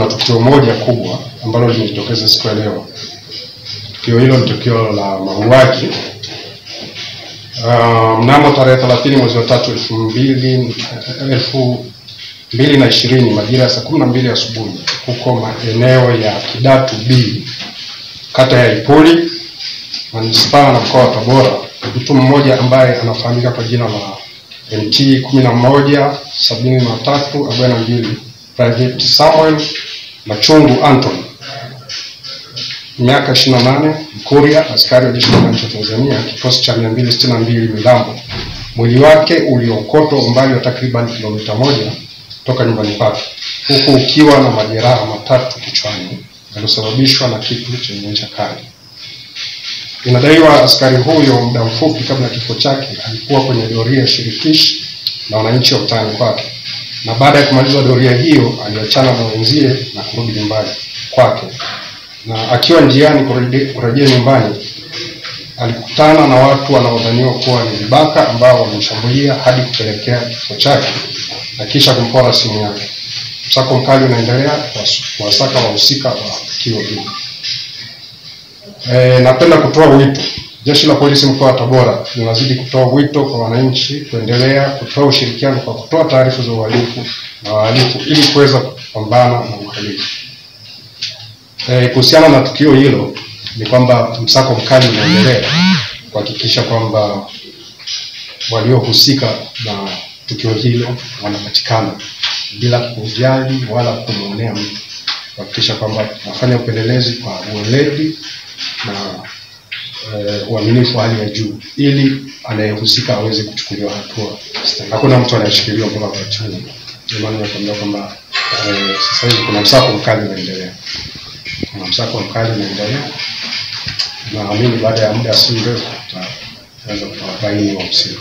Kuna tukio moja kubwa ambalo limejitokeza siku ya leo. Tukio hilo ni tukio la mauaji uh, mnamo tarehe 30 mwezi wa tatu elfu mbili elfu mbili na ishirini majira ya saa kumi na mbili asubuhi huko maeneo ya Kidatu B kata ya Ipuli manispaa na mkoa wa Tabora, mtu mmoja ambaye anafahamika kwa jina la MT kumi na moja sabini na tatu arobaini na mbili Private Samuel Machungu Anton miaka 28 Mkuria, askari wa jeshi la wananchi wa Tanzania, kikosi cha 262 Milambo. Mwili wake uliokotwa umbali wa takriban kilomita moja toka nyumbani kwake, huku ukiwa na majeraha matatu kichwani yaliyosababishwa na kitu chenye ncha kali. Inadaiwa askari huyo muda mfupi kabla ya kifo chake alikuwa kwenye doria shirikishi na wananchi wa mtaani kwake, na baada ya kumaliza doria hiyo aliachana na wenzie na kurudi nyumbani kwake na akiwa njiani kurejea nyumbani alikutana na watu wanaodhaniwa kuwa ni vibaka ambao walimshambulia hadi kupelekea kifo chake na kisha kumpora simu yake. Msako mkali unaendelea kuwasaka wahusika wa tukio hili. E, napenda kutoa wito. Jeshi la Polisi mkoa wa Tabora linazidi kutoa wito kwa wananchi kuendelea kutoa ushirikiano kwa kutoa taarifa za uhalifu na wahalifu ili kuweza kupambana na uhalifu. E, kuhusiana na tukio hilo ni kwamba msako mkali unaendelea kuhakikisha kwamba waliohusika na tukio hilo wanapatikana bila kujali wala kumwonea mtu, kuhakikisha kwamba tunafanya upelelezi kwa uweledi na uaminifu wa hali ya juu ili anayehusika aweze kuchukuliwa hatua. Hakuna mtu anayeshikiliwa mpaka kwa chini. Ndio maana nakwambia kwamba e, sasa hivi kuna msako mkali unaendelea kuna msako mkali unaendelea. Naamini baada ya muda si mrefu tutaweza kuwabaini wahusika.